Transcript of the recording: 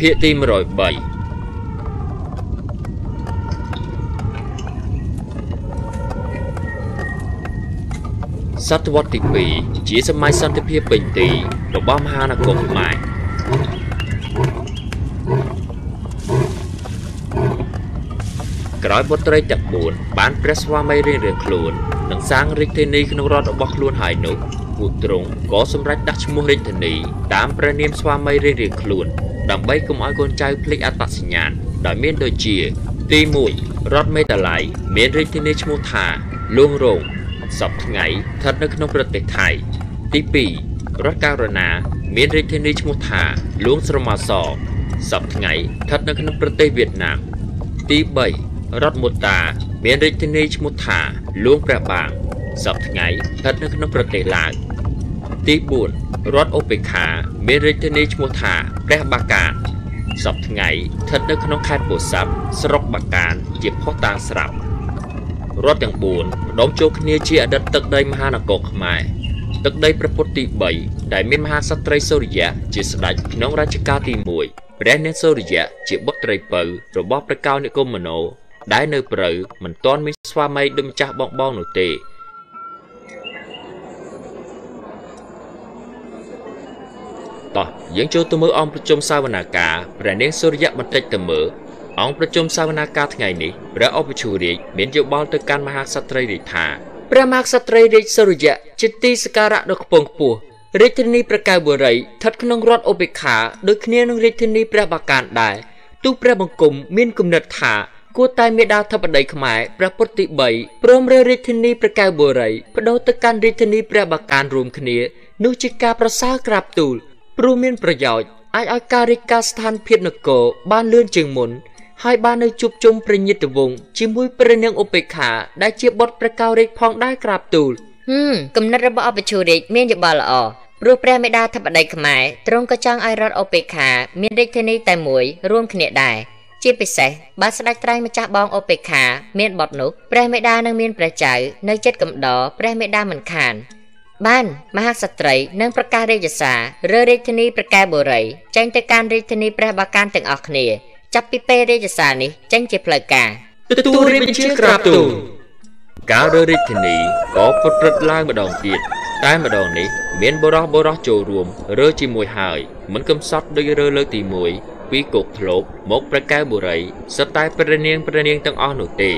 ភាគទី103សតវត្សទី2ជាសម័យសន្តិភាពពេញទីរបស់មហានគរខ្មែរក្រោយបុត្រីទាំង4បានព្រះស្វាមីរៀងៗខ្លួននិងសាងរាជធានីក្នុងរដ្ឋរបស់ខ្លួនហើយនោះពួកទ្រង់ក៏សម្រេចដាក់ឈ្មោះរាជធានីតាមព្រះនាមស្វាមីរៀងៗខ្លួន ដើម្បីកុំឲ្យកូនចៅភ្លេចអត្តសញ្ញាណដោយមានដូចជា ទី1រដ្ឋមេតាល័យមានរាជធានីឈ្មោះថាលួងរងសពថ្ងៃស្ថិតនៅក្នុងប្រទេសថៃទី2រដ្ឋការណាមានរាជធានីឈ្មោះថាលួងស្រមាសសពថ្ងៃស្ថិតនៅក្នុងប្រទេសវៀតណាមទី3រដ្ឋមូតាមានរាជធានីឈ្មោះថាលួងព្រះបាងសពថ្ងៃស្ថិតនៅក្នុងប្រទេសឡាវទី4រដ្ឋអូបេខាមានរាជធានីឈ្មោះថា ព្រះបាកានសពថ្ងៃស្ថិតនៅក្នុងខេត្តពោធិ៍សាត់ស្រុកបាកានជាផុសតាងស្រាប់រដ្ឋទាំង4ម្ដុំចូលគ្នាជាអតីតទឹកដីមហានគរខ្មែរទឹកដីព្រះពុទ្ធទី3ដែលមានមហាក្សត្រីសូរិយៈជាស្ដេចក្នុងរជ្ជកាលទី1ព្រះនាងសូរិយៈជាបុត្រីពៅរបស់ព្រះកៅនិគមនោដែលនៅព្រៅមិនទាន់មានស្វាមីដូចម្ចាស់បងបងនោះទេ តោះយើងចូលទៅមើលអង្គប្រជុំសាវនាការព្រះនាងសូរិយៈបន្តិចទៅមើលអង្គប្រជុំសាវនាការថ្ងៃនេះព្រះអបជូរាជមានយោបល់ទៅកាន់មហាក្សត្រីរាជថាព្រះមហាក្សត្រីរាជសូរិយៈជាទីសក្ការៈដ៏ខ្ពង់ខ្ពស់រាជធានីព្រះកែវបុរីស្ថិតក្នុងរដ្ឋឧបេក្ខាដូចគ្នានឹងរាជធានីព្រះបាកានដែរទូព្រះបង្គំមានគំនិតថាគួរតែមេដាធិបតីខ្មែរព្រះពុទ្ធទី3ព្រមរើរាជធានីព្រះកែវបុរីបដូរទៅកាន់រាជធានីព្រះបាកានរួមគ្នានោះជាការប្រសើរក្រាបទូល ព្រោះមានប្រយោជន៍អាចឲ្យការរាជការស្ថានភាពនគរបានលឿនជាងមុនហើយបាននៅជួបជុំព្រះញាតិវង្សជាមួយព្រះនាងឧបេក្ខាដែលជាបុត្រព្រះកៅរាជផងដែរក្រាបទូលហឹមគំនិតរបស់អបជូរាជមានយោបល់ល្អព្រោះព្រះមេដាធិបតីខ្មែរទ្រង់ក៏ចង់ឲ្យរដ្ឋឧបេក្ខាមានរាជធានីតែមួយរួមគ្នាដែរជាពិសេសបើស្ដេចត្រៃម្ចាស់បងឧបេក្ខាមានបុត្រនោះព្រះមេដានឹងមានព្រះចៅនៅចិត្តកំដរព្រះមេដាមិនខាន បានមហាក្សត្រីនឹងប្រកាសរាជសាររើរាជធានីប្រកែបុរីចេញទៅកាន់រាជធានីព្រះបាកានទាំងអស់គ្នា ចាប់ពីពេលរាជសារនេះចេញជាផ្លូវការទទួលរាជបញ្ជាក្រាបទូលការរើរាជធានីក៏ប្រព្រឹត្តឡើងម្ដងទៀតតែម្ដងនេះមានបរោះបរោះចូលរួមរើជាមួយហើយមិនកំសត់ដូចរើលើកទី1ពីគោកធ្លប់មកប្រកែបុរីសិតតែព្រះនាងព្រះនាងទាំងអស់នោះទេ